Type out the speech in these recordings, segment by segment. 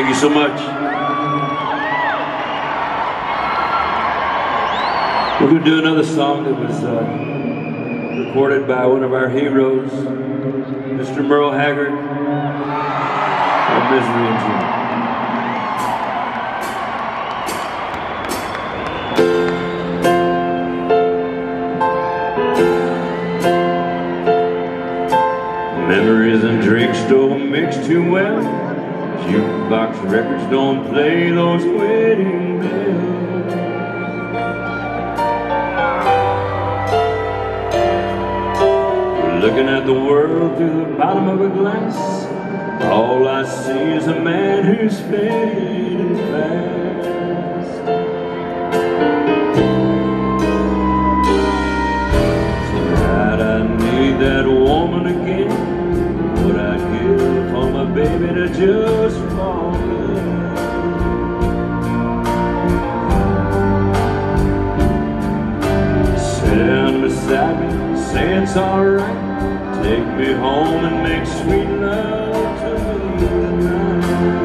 Thank you so much. We're going to do another song that was uh, recorded by one of our heroes, Mr. Merle Haggard, Misery. Memories and drinks don't mix too well. Jukebox records don't play those wedding bells. Looking at the world through the bottom of a glass, all I see is a man who's fading fast. Say it's alright. Take me home and make sweet love to me tonight.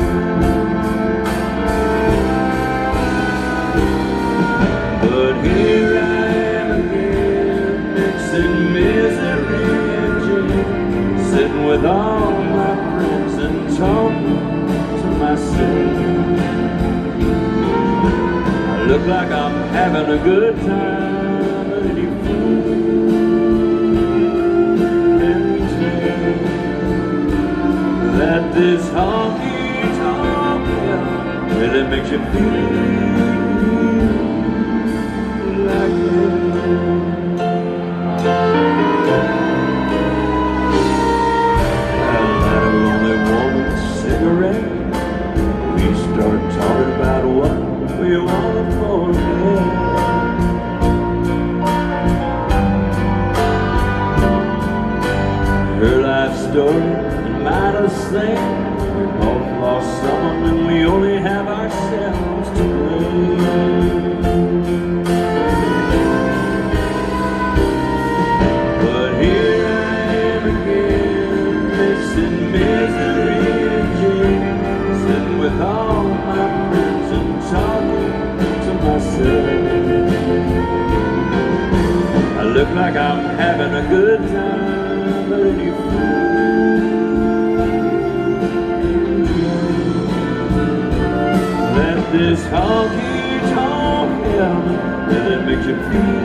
But here I am again, look like I'm having a good time, but any fool. That this honky tonk really makes you feel story the same. We both lost someone and we only have ourselves to blame. But here I am again, misery sitting with all my friends and talking to myself. I look like I'm having a good time, but any fool this honky tonk heaven really makes you feel